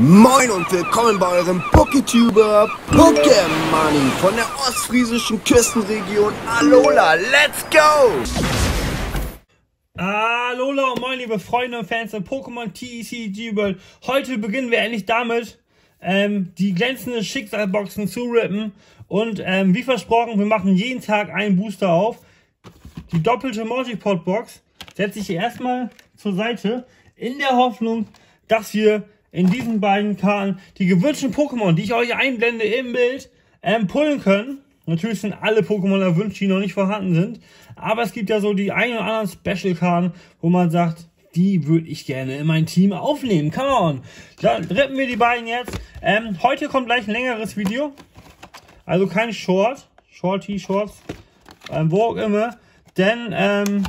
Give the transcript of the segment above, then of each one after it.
Moin und willkommen bei eurem Poketuber Pokémoney von der ostfriesischen Küstenregion Alola. Let's go! Alola und moin liebe Freunde und Fans von Pokémon TCG World. Heute beginnen wir endlich damit, ähm, die glänzenden Schicksalboxen zu rippen. Und ähm, wie versprochen, wir machen jeden Tag einen Booster auf. Die doppelte Multipod-Box setze ich erstmal zur Seite in der Hoffnung, dass wir in diesen beiden Karten die gewünschten Pokémon, die ich euch einblende im Bild, ähm, pullen können. Natürlich sind alle Pokémon erwünscht, die noch nicht vorhanden sind. Aber es gibt ja so die ein oder anderen Special-Karten, wo man sagt, die würde ich gerne in mein Team aufnehmen. Come on. Dann rippen wir die beiden jetzt. Ähm, heute kommt gleich ein längeres Video. Also kein Short. Shorty, Shorts. Ähm, wo auch immer. Denn ähm,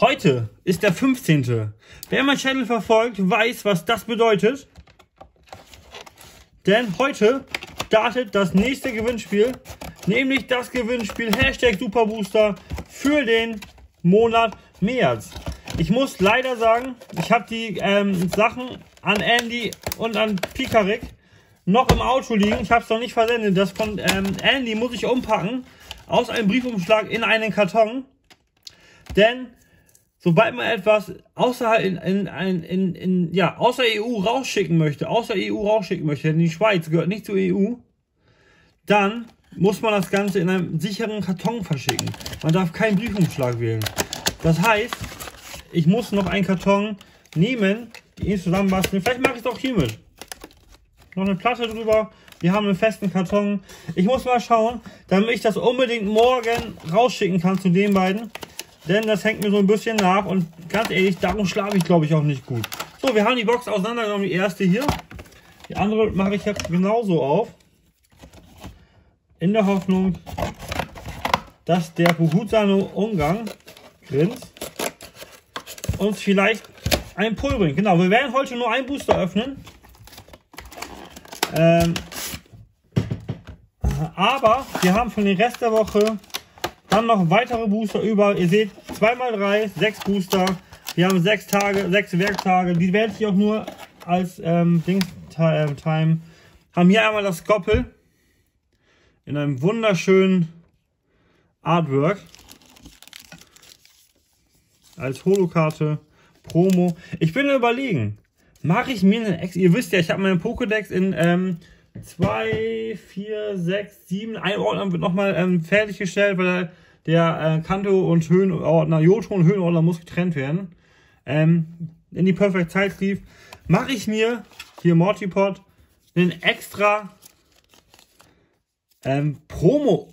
heute ist der 15. Wer mein Channel verfolgt, weiß, was das bedeutet. Denn heute startet das nächste Gewinnspiel, nämlich das Gewinnspiel Hashtag Superbooster für den Monat März. Ich muss leider sagen, ich habe die ähm, Sachen an Andy und an Pikarik noch im Auto liegen. Ich habe es noch nicht versendet. Das von ähm, Andy muss ich umpacken aus einem Briefumschlag in einen Karton. Denn sobald man etwas außerhalb in, in, in, in, in ja, außer EU rausschicken möchte, außer EU rausschicken möchte, denn die Schweiz gehört nicht zur EU, dann muss man das Ganze in einem sicheren Karton verschicken. Man darf keinen Briefumschlag wählen. Das heißt, ich muss noch einen Karton nehmen, ihn zusammenbasteln. Vielleicht mache ich es auch hiermit. Noch eine Platte drüber. Wir haben einen festen Karton. Ich muss mal schauen, damit ich das unbedingt morgen rausschicken kann zu den beiden. Denn das hängt mir so ein bisschen nach und ganz ehrlich, darum schlafe ich glaube ich auch nicht gut. So, wir haben die Box auseinandergenommen, die erste hier. Die andere mache ich jetzt genauso auf. In der Hoffnung, dass der behutsame Umgang grinst uns vielleicht ein Pull bringt. Genau, wir werden heute nur einen Booster öffnen. Ähm, aber wir haben von den Rest der Woche dann noch weitere Booster über. Ihr seht 2x3, 6 Booster. Wir haben 6 Tage, 6 Werktage. Die werden sich auch nur als ähm, Dings äh, Time. Haben hier einmal das Skoppel in einem wunderschönen Artwork als Holokarte Promo. Ich bin überlegen, mache ich mir einen Ex. Ihr wisst ja, ich habe meinen Pokédex in ähm, 2, 4, 6, 7, ein Ordner wird nochmal ähm, fertiggestellt, weil der äh, Kanto und Höhenordner, Joto und Höhenordner muss getrennt werden. Ähm, in die Perfect Zeitbrief mache ich mir hier Mortipod einen extra ähm, Promo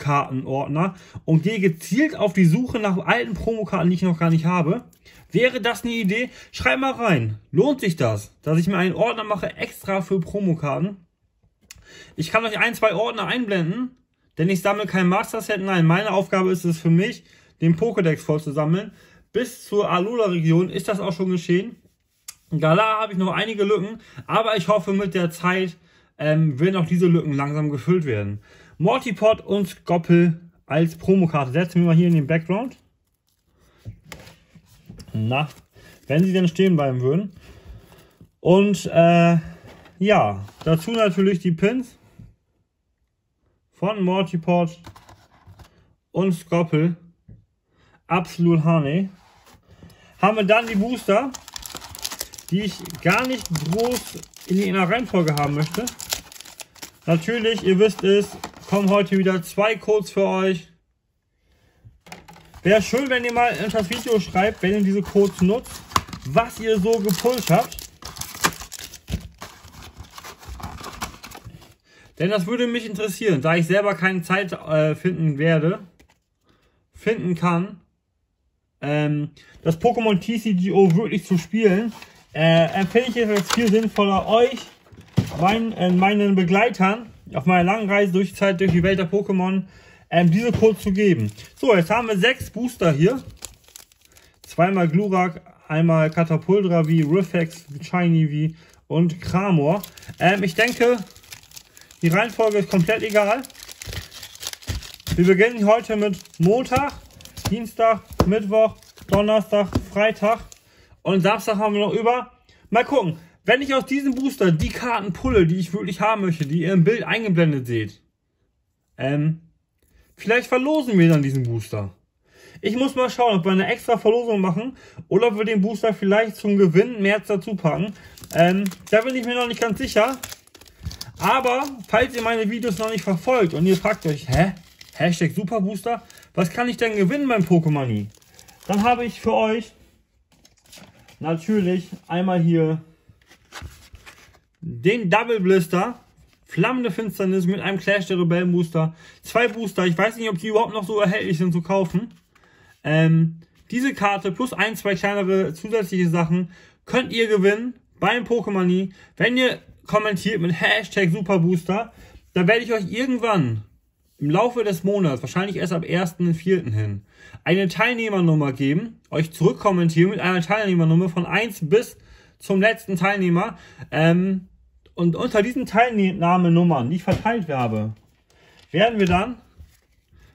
Kartenordner und gehe gezielt auf die Suche nach alten Promokarten, die ich noch gar nicht habe. Wäre das eine Idee? Schreib mal rein. Lohnt sich das, dass ich mir einen Ordner mache extra für Promokarten? Ich kann euch ein, zwei Ordner einblenden, denn ich sammle kein Master Set. Nein, meine Aufgabe ist es für mich, den Pokédex voll zu sammeln. Bis zur Alola-Region ist das auch schon geschehen. Gala habe ich noch einige Lücken, aber ich hoffe mit der Zeit ähm, werden auch diese Lücken langsam gefüllt werden. Mortipod und Skoppel als Promokarte. Setzen wir mal hier in den Background. Na, wenn sie denn stehen bleiben würden. Und äh, ja, dazu natürlich die Pins von Mortipod und Skoppel. Absolut Honey. Haben wir dann die Booster, die ich gar nicht groß in die Reihenfolge haben möchte. Natürlich, ihr wisst es, kommen heute wieder zwei Codes für euch. Wäre schön, wenn ihr mal in das Video schreibt, wenn ihr diese Codes nutzt, was ihr so gepullt habt. Denn das würde mich interessieren, da ich selber keine Zeit äh, finden werde, finden kann, ähm, das Pokémon TCGO wirklich zu spielen, äh, empfehle ich es als viel sinnvoller, euch, mein, äh, meinen Begleitern, auf meiner langen Reise durch die Zeit, durch die Welt der Pokémon, ähm, diese Codes zu geben. So, jetzt haben wir sechs Booster hier. Zweimal Glurak, einmal Katapultra wie Riffex, Shiny wie und Kramor. Ähm, ich denke, die Reihenfolge ist komplett egal. Wir beginnen heute mit Montag, Dienstag, Mittwoch, Donnerstag, Freitag und Samstag haben wir noch über. Mal gucken. Wenn ich aus diesem Booster die Karten pulle, die ich wirklich haben möchte, die ihr im Bild eingeblendet seht, ähm, vielleicht verlosen wir dann diesen Booster. Ich muss mal schauen, ob wir eine extra Verlosung machen oder ob wir den Booster vielleicht zum Gewinn März dazu packen. Ähm, da bin ich mir noch nicht ganz sicher. Aber falls ihr meine Videos noch nicht verfolgt und ihr fragt euch, hä? Hashtag Superbooster, was kann ich denn gewinnen beim Pokémon? Dann habe ich für euch natürlich einmal hier den Double Blister, Flammende Finsternis mit einem Clash der Rebellen Booster. Zwei Booster, ich weiß nicht, ob die überhaupt noch so erhältlich sind zu kaufen. Ähm, diese Karte plus ein, zwei kleinere zusätzliche Sachen könnt ihr gewinnen beim Pokémon. Wenn ihr kommentiert mit Hashtag Superbooster, dann werde ich euch irgendwann im Laufe des Monats, wahrscheinlich erst ab 1.4. hin, eine Teilnehmernummer geben, euch zurückkommentieren mit einer Teilnehmernummer von 1 bis zum letzten Teilnehmer. Ähm, und unter diesen Teilnahmenummern, die ich verteilt habe, werden wir dann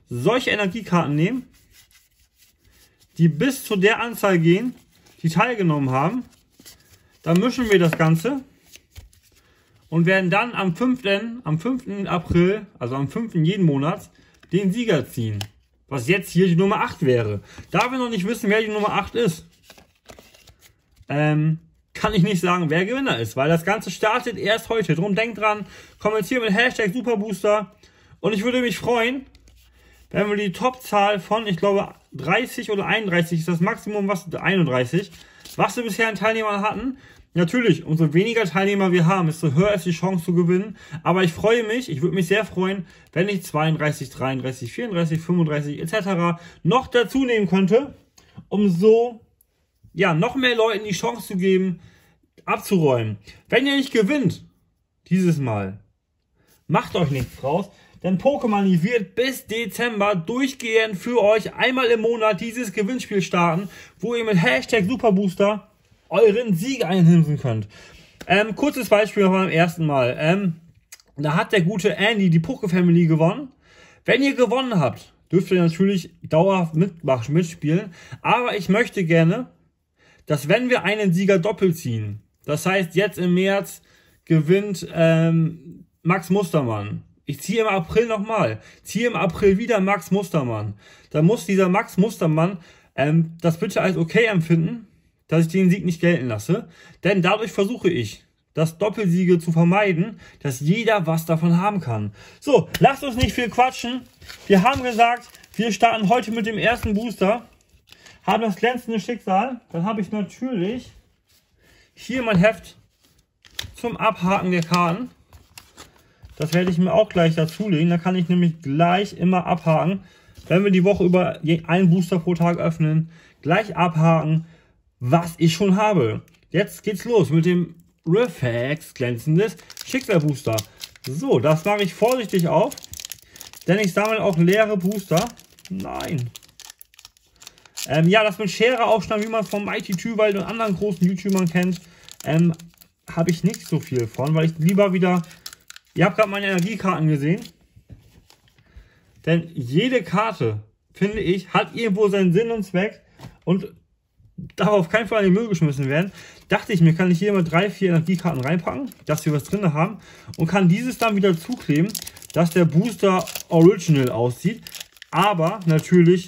solche Energiekarten nehmen, die bis zu der Anzahl gehen, die teilgenommen haben. Dann mischen wir das Ganze und werden dann am 5. am 5. April, also am 5. jeden Monats, den Sieger ziehen. Was jetzt hier die Nummer 8 wäre. Da wir noch nicht wissen, wer die Nummer 8 ist, ähm, kann ich nicht sagen, wer Gewinner ist, weil das Ganze startet erst heute. Drum denkt dran, kommentiert mit Hashtag Superbooster und ich würde mich freuen, wenn wir die Topzahl von, ich glaube, 30 oder 31 ist das Maximum, was 31, was wir bisher an Teilnehmern hatten. Natürlich, umso weniger Teilnehmer wir haben, desto höher ist die Chance zu gewinnen. Aber ich freue mich, ich würde mich sehr freuen, wenn ich 32, 33, 34, 35 etc. noch dazu nehmen könnte, um so ja, noch mehr Leuten die Chance zu geben, abzuräumen. Wenn ihr nicht gewinnt, dieses Mal, macht euch nichts draus. Denn Pokémon wird bis Dezember durchgehend für euch einmal im Monat dieses Gewinnspiel starten, wo ihr mit Hashtag Superbooster euren Sieg einhimsen könnt. Ähm, kurzes Beispiel beim ersten Mal. Ähm, da hat der gute Andy die Poké Family gewonnen. Wenn ihr gewonnen habt, dürft ihr natürlich dauerhaft mitspielen. Aber ich möchte gerne, dass wenn wir einen Sieger doppelt ziehen, das heißt jetzt im März gewinnt ähm, Max Mustermann ich ziehe im April nochmal. Ziehe im April wieder Max Mustermann. Da muss dieser Max Mustermann ähm, das bitte als okay empfinden, dass ich den Sieg nicht gelten lasse. Denn dadurch versuche ich, das Doppelsiege zu vermeiden, dass jeder was davon haben kann. So, lasst uns nicht viel quatschen. Wir haben gesagt, wir starten heute mit dem ersten Booster. Haben das glänzende Schicksal. Dann habe ich natürlich hier mein Heft zum Abhaken der Karten. Das werde ich mir auch gleich dazulegen. Da kann ich nämlich gleich immer abhaken. Wenn wir die Woche über einen Booster pro Tag öffnen, gleich abhaken, was ich schon habe. Jetzt geht's los mit dem Reflex glänzendes Schicksal-Booster. So, das mache ich vorsichtig auf, denn ich sammle auch leere Booster. Nein. Ähm, ja, das mit Schere aufschneiden, wie man vom IT Tüwald und anderen großen YouTubern kennt, ähm, habe ich nicht so viel von, weil ich lieber wieder Ihr habt gerade meine Energiekarten gesehen. Denn jede Karte, finde ich, hat irgendwo seinen Sinn und Zweck und darf auf keinen Fall in den Müll geschmissen werden. Dachte ich mir, kann ich hier mal drei, vier Energiekarten reinpacken, dass wir was drin haben und kann dieses dann wieder zukleben, dass der Booster Original aussieht. Aber natürlich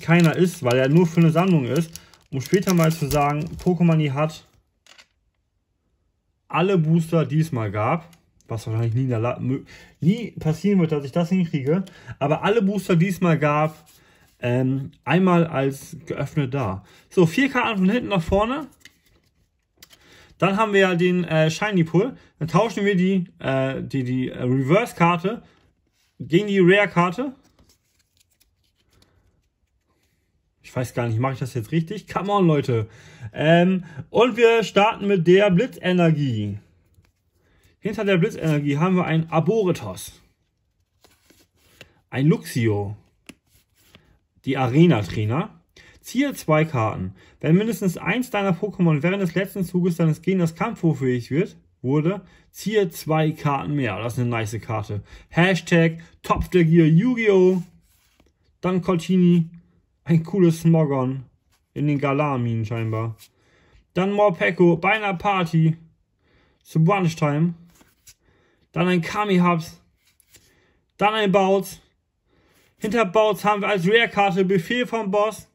keiner ist, weil er nur für eine Sammlung ist. Um später mal zu sagen, Pokémon hat alle Booster, die es mal gab was wahrscheinlich nie, nie passieren wird, dass ich das hinkriege. Aber alle Booster, die es mal gab, ähm, einmal als geöffnet da. So, vier Karten von hinten nach vorne. Dann haben wir ja den äh, Shiny Pull. Dann tauschen wir die, äh, die, die äh, Reverse-Karte gegen die Rare-Karte. Ich weiß gar nicht, mache ich das jetzt richtig? Come on, Leute. Ähm, und wir starten mit der Blitzenergie. Hinter der Blitzenergie haben wir ein Aboritos, ein Luxio, die Arena-Trainer. Ziehe zwei Karten. Wenn mindestens eins deiner Pokémon während des letzten Zuges deines Gegners kampfhoffähig wird, wurde, ziehe zwei Karten mehr. Das ist eine nice Karte. Hashtag Topf der Gier Yu-Gi-Oh! Dann Coltini. Ein cooles Smogon. In den Galar-Minen scheinbar. Dann Morpeko bei einer Party zu Brunchtime. Dann ein Kami Hubs. Dann ein Bautz. Hinter Bautz haben wir als Rare-Karte Befehl vom Boss.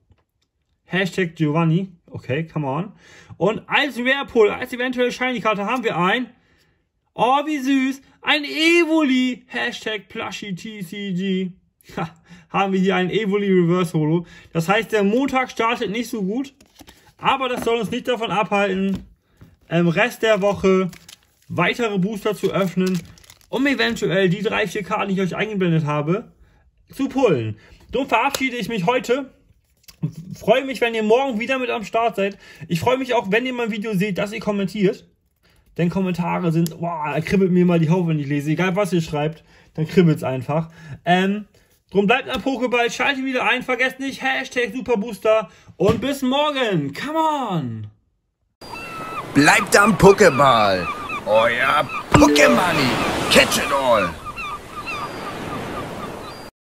Hashtag Giovanni. Okay, come on. Und als Rare Pull, als eventuelle Shiny-Karte haben wir ein. Oh, wie süß. Ein Evoli. Hashtag PlushyTCG. Ha, haben wir hier ein Evoli Reverse Holo. Das heißt, der Montag startet nicht so gut. Aber das soll uns nicht davon abhalten, im Rest der Woche weitere Booster zu öffnen, um eventuell die drei, vier Karten, die ich euch eingeblendet habe, zu pullen. Darum verabschiede ich mich heute. Freue mich, wenn ihr morgen wieder mit am Start seid. Ich freue mich auch, wenn ihr mein Video seht, dass ihr kommentiert. Denn Kommentare sind, boah, kribbelt mir mal die Haut, wenn ich lese. Egal was ihr schreibt, dann kribbelt es einfach. Ähm, drum bleibt am Pokéball, schaltet wieder ein, vergesst nicht, Hashtag Superbooster und bis morgen. Come on! Bleibt am Pokéball. Euer Pokémoney. Catch it all.